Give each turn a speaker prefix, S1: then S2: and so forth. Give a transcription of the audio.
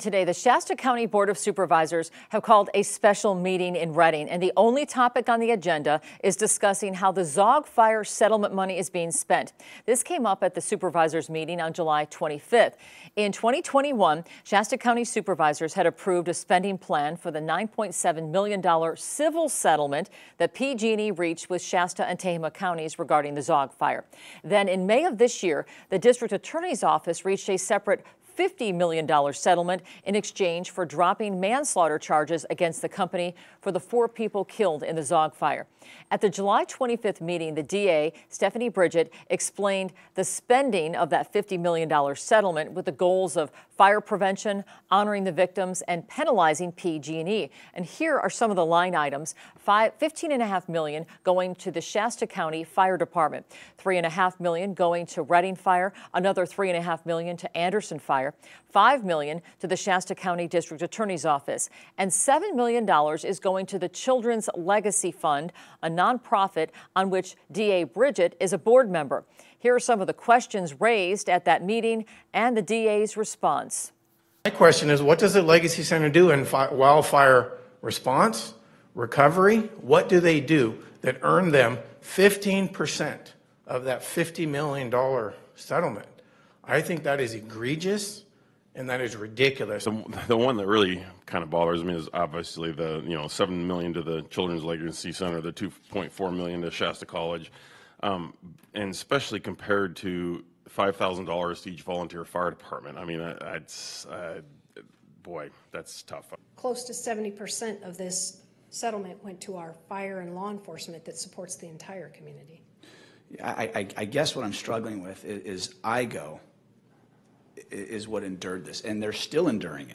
S1: Today, the Shasta County Board of Supervisors have called a special meeting in Redding, and the only topic on the agenda is discussing how the Zogg Fire settlement money is being spent. This came up at the supervisors meeting on July 25th. In 2021, Shasta County supervisors had approved a spending plan for the $9.7 million civil settlement that PG&E reached with Shasta and Tehama counties regarding the Zogg Fire. Then in May of this year, the district attorney's office reached a separate $50 million settlement in exchange for dropping manslaughter charges against the company for the four people killed in the Zogg fire. At the July 25th meeting, the DA, Stephanie Bridgett, explained the spending of that $50 million settlement with the goals of fire prevention, honoring the victims, and penalizing PG&E. And here are some of the line items. Five, $15.5 million going to the Shasta County Fire Department, 3.5 million going to Redding Fire, another 3.5 million to Anderson Fire, Fire, 5 million to the Shasta County District Attorney's Office, and $7 million is going to the Children's Legacy Fund, a nonprofit on which DA Bridgett is a board member. Here are some of the questions raised at that meeting and the DA's response.
S2: My question is, what does the Legacy Center do in wildfire response, recovery? What do they do that earned them 15% of that $50 million settlement? I think that is egregious and that is ridiculous.
S3: The, the one that really kind of bothers me is obviously the you know seven million to the Children's Legacy Center, the two point four million to Shasta College, um, and especially compared to five thousand dollars to each volunteer fire department. I mean, that's uh, boy, that's tough.
S4: Close to seventy percent of this settlement went to our fire and law enforcement that supports the entire community.
S5: I, I, I guess what I'm struggling with is, is Igo is what endured this, and they're still enduring it.